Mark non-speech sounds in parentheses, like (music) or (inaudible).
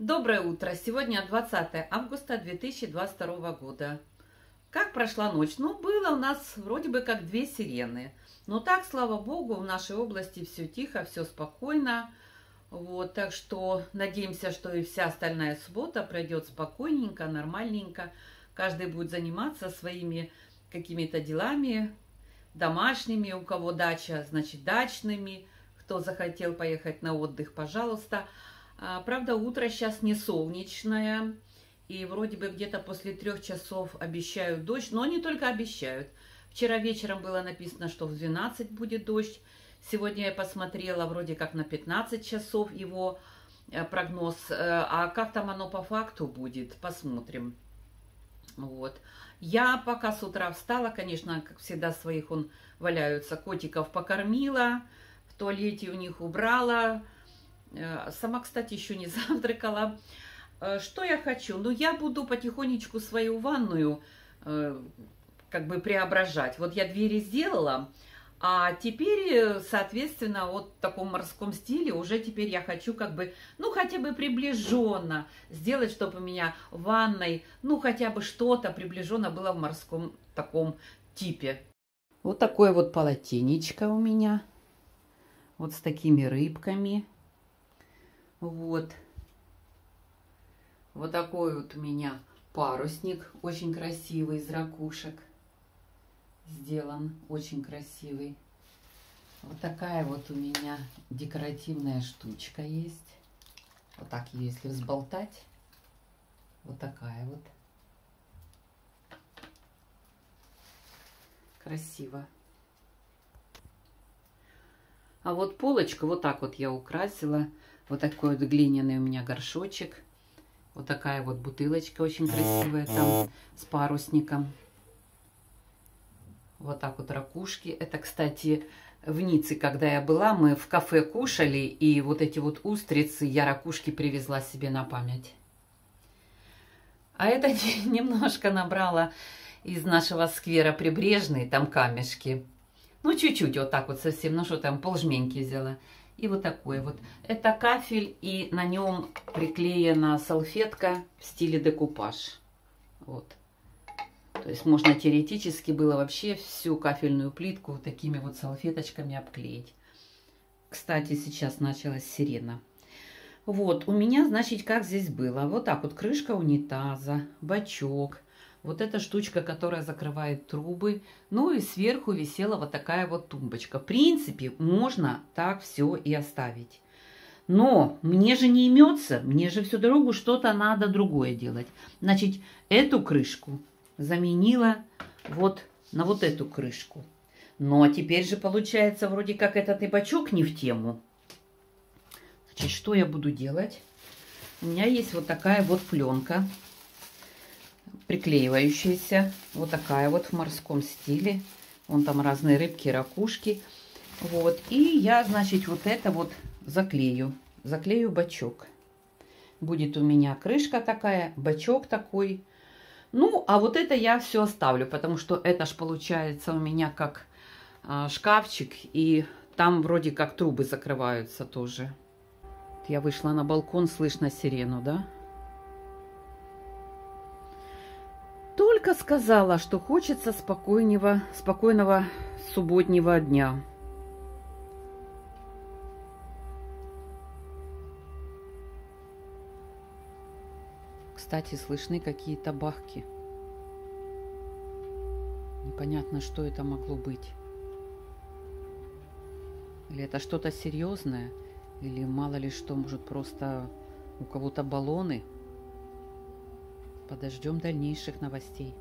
Доброе утро! Сегодня 20 августа 2022 года. Как прошла ночь? Ну, было у нас вроде бы как две сирены. Но так, слава богу, в нашей области все тихо, все спокойно. Вот, так что надеемся, что и вся остальная суббота пройдет спокойненько, нормальненько. Каждый будет заниматься своими какими-то делами, домашними, у кого дача, значит, дачными. Кто захотел поехать на отдых, пожалуйста. А, правда, утро сейчас не солнечное, и вроде бы где-то после трех часов обещают дождь, но не только обещают. Вчера вечером было написано, что в 12 будет дождь. Сегодня я посмотрела, вроде как на 15 часов его э, прогноз. Э, а как там оно по факту будет, посмотрим. Вот. Я пока с утра встала, конечно, как всегда своих он валяются, котиков покормила, в туалете у них убрала, сама, кстати, еще не (laughs) завтракала. Э, что я хочу? Ну, я буду потихонечку свою ванную э, как бы преображать. Вот я двери сделала, а теперь, соответственно, вот в таком морском стиле уже теперь я хочу как бы, ну, хотя бы приближенно сделать, чтобы у меня в ванной, ну, хотя бы что-то приближенно было в морском таком типе. Вот такое вот полотенечко у меня. Вот с такими рыбками. Вот. Вот такой вот у меня парусник, очень красивый, из ракушек. Сделан, очень красивый. Вот такая вот у меня декоративная штучка есть. Вот так ее, если взболтать. Вот такая вот. Красиво. А вот полочку вот так вот я украсила вот такой вот глиняный у меня горшочек. Вот такая вот бутылочка очень красивая там с парусником. Вот так вот ракушки. Это, кстати, в Ницце, когда я была, мы в кафе кушали, и вот эти вот устрицы я ракушки привезла себе на память. А это (laughs) немножко набрала из нашего сквера прибрежный, там камешки. Ну, чуть-чуть вот так вот совсем, ну что там, полжменьки взяла. И вот такой вот. Это кафель, и на нем приклеена салфетка в стиле декупаж. Вот. То есть можно теоретически было вообще всю кафельную плитку вот такими вот салфеточками обклеить. Кстати, сейчас началась сирена. Вот, у меня, значит, как здесь было. Вот так вот крышка унитаза, бачок, вот эта штучка, которая закрывает трубы. Ну и сверху висела вот такая вот тумбочка. В принципе, можно так все и оставить. Но мне же не имется, мне же всю дорогу что-то надо другое делать. Значит, эту крышку заменила вот на вот эту крышку. Ну, а теперь же получается вроде как этот и бачок не в тему. Значит, что я буду делать? У меня есть вот такая вот пленка приклеивающаяся. Вот такая вот в морском стиле. Вон там разные рыбки, ракушки. Вот. И я, значит, вот это вот заклею. Заклею бачок. Будет у меня крышка такая, бачок такой. Ну, а вот это я все оставлю, потому что это ж получается у меня как а, шкафчик. И там вроде как трубы закрываются тоже. Я вышла на балкон, слышно сирену, да? Только сказала, что хочется спокойного, спокойного субботнего дня. Кстати, слышны какие-то бахки. Непонятно, что это могло быть. Или это что-то серьезное, или мало ли что, может просто у кого-то баллоны – Подождем дальнейших новостей.